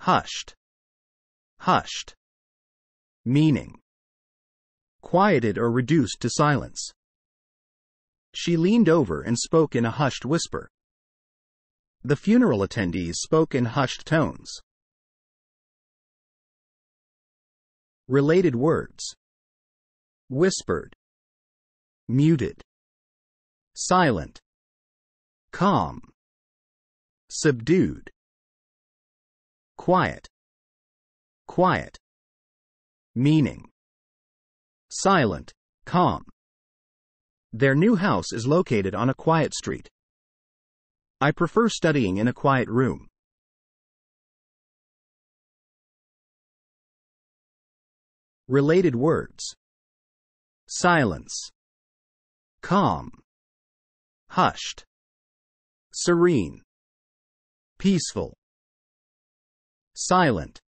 hushed, hushed. Meaning quieted or reduced to silence. She leaned over and spoke in a hushed whisper. The funeral attendees spoke in hushed tones. Related words whispered, muted, silent, calm, subdued, quiet, quiet, meaning, silent, calm. Their new house is located on a quiet street. I prefer studying in a quiet room. Related words. Silence, calm, hushed, serene, peaceful, silent,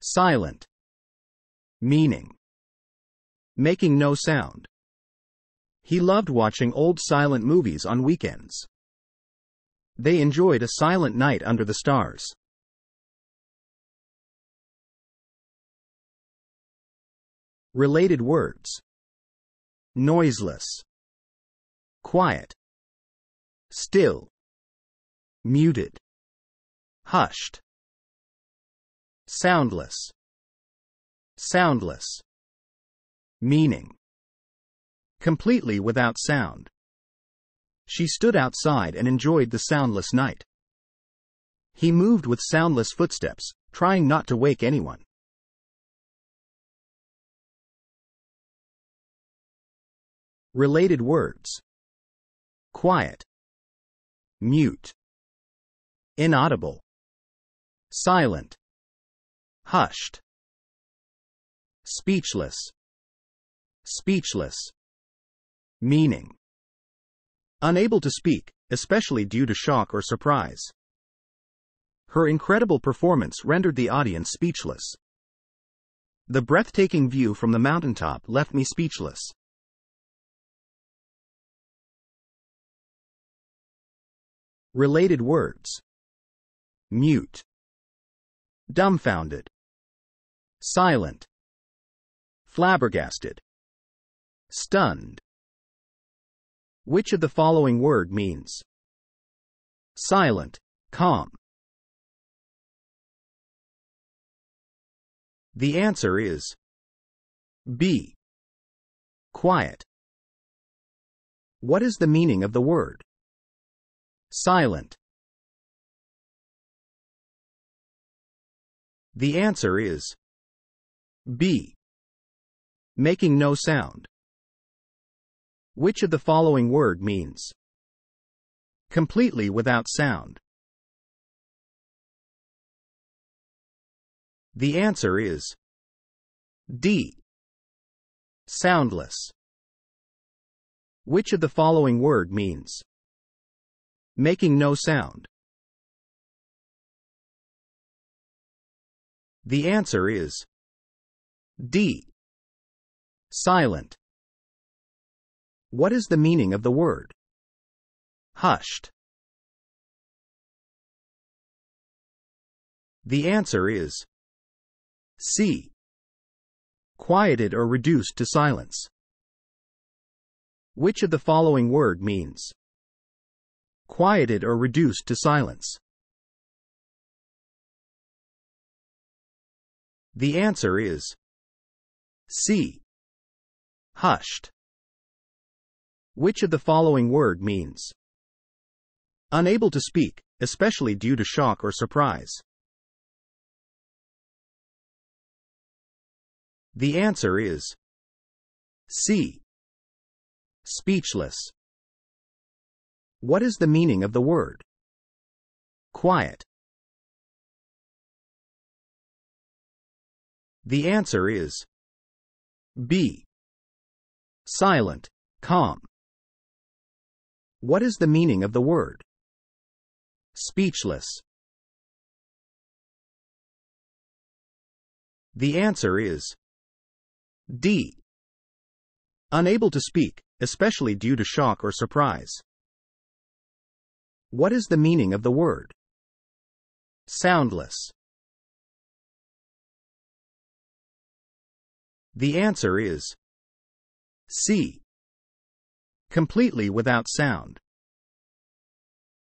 silent, meaning, making no sound. He loved watching old silent movies on weekends. They enjoyed a silent night under the stars. Related words. Noiseless, quiet, still, muted, hushed, soundless, soundless, meaning. Completely without sound. She stood outside and enjoyed the soundless night. He moved with soundless footsteps, trying not to wake anyone. Related words. Quiet, mute, inaudible, silent, hushed, speechless, speechless, meaning. Unable to speak, especially due to shock or surprise. Her incredible performance rendered the audience speechless. The breathtaking view from the mountaintop left me speechless. Related words. Mute, dumbfounded, silent, flabbergasted, stunned. Which of the following word means silent, calm? The answer is B. Quiet. What is the meaning of the word? Silent. The answer is B. Making no sound. Which of the following word means completely without sound? The answer is D. Soundless. Which of the following word means making no sound? The answer is D. Silent. What is the meaning of the word? Hushed. The answer is C. Quieted or reduced to silence. Which of the following word means quieted or reduced to silence? The answer is C. Hushed. Which of the following word means unable to speak, especially due to shock or surprise? The answer is C. Speechless. What is the meaning of the word? Quiet. The answer is B. Silent, calm. What is the meaning of the word? Speechless. The answer is D. Unable to speak, especially due to shock or surprise. What is the meaning of the word? Soundless. The answer is C. Completely without sound.